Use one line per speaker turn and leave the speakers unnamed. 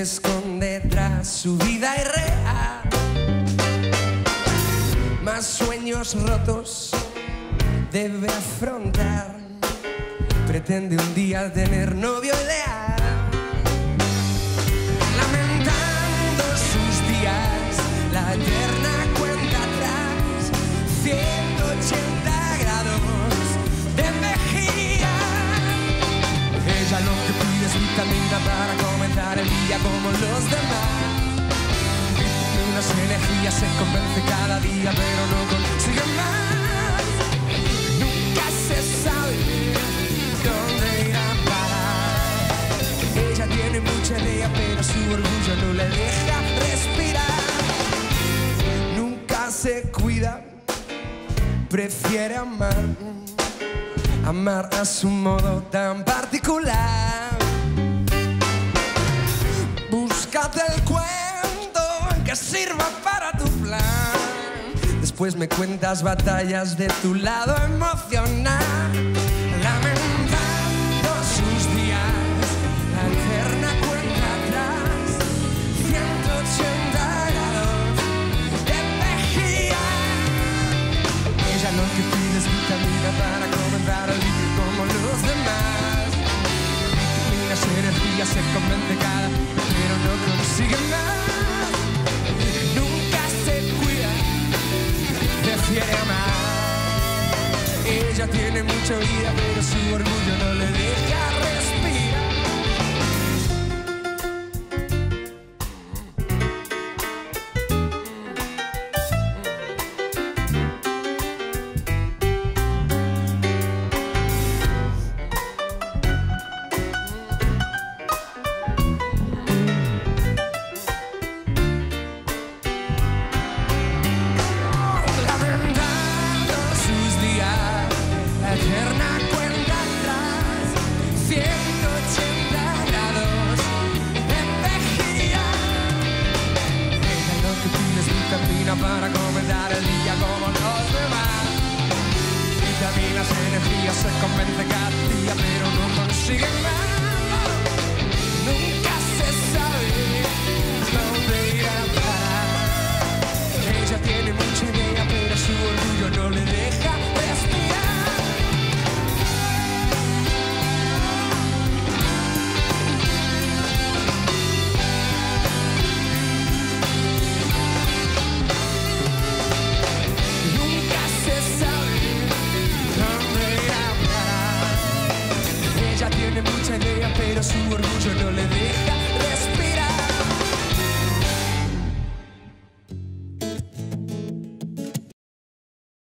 esconde tras su vida irreal. Más sueños rotos debe afrontar. Pretende un día tener novio ideal. Lamentando sus días, la eterna cuenta atrás. 180 grados de mejilla. Ella lo que pide es vitamina para comenzar día como los demás. Unas energías se convence cada día, pero no consigue más. Nunca se sabe dónde irá a parar. Ella tiene mucha idea, pero su orgullo no le deja respirar. Nunca se cuida, prefiere amar, amar a su modo tan particular. Búscate el cuento que sirva para tu plan. Después me cuentas batallas de tu lado emocional. Energías, se convence cada, pero no consigue más. Nunca se cuida, prefiere amar. Ella tiene mucha vida, pero su orgullo no le deja vitamina para comenzar el día como los demás. Vitaminas, energías, se convence cada día, pero no consigue más. Su orgullo no le deja